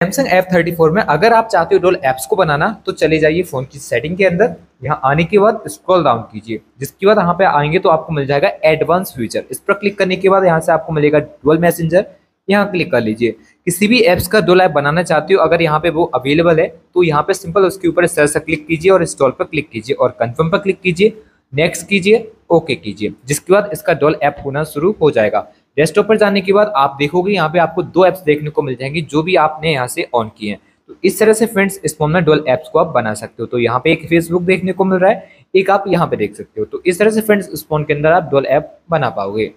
Samsung F thirty four में अगर आप चाहते हो डोल एप्स को बनाना तो चले जाइए फ़ोन की सेटिंग के अंदर। यहाँ आने के बाद स्क्रॉल डाउन कीजिए। जिसके बाद यहाँ पे आएँगे तो आपको मिल जाएगा एडवांस फ्यूचर इस पर क्लिक करने के बाद यहाँ से आपको मिलेगा डोल मैसेंजर यहाँ क्लिक कर लीजिए। किसी भी एप्स का डोल ऐप बनाना चाहते हो, अगर यहाँ पे वो अवेलेबल है तो यहाँ पे सिंपल उसके ऊपर सर से क्लिक कीजिए और इंस्टॉल पर क्लिक कीजिए और कन्फर्म पर क्लिक कीजिए। नेक्स्ट कीजिए ओके कीजिए। जिसके बाद इसका डोल ऐप होना शुरू हो जाएगा। डेस्कटॉप पर जाने के बाद आप देखोगे यहाँ पे आपको दो ऐप्स देखने को मिल जाएँगी, जो भी आपने यहाँ से ऑन किए हैं। तो इस तरह से फ्रेंड्स इस फ़ोन में डोल एप्स को आप बना सकते हो। तो यहाँ पे एक फेसबुक देखने को मिल रहा है, एक आप यहाँ पे देख सकते हो। तो इस तरह से फ्रेंड्स इस फ़ोन के अंदर आप डोल ऐप बना पाओगे।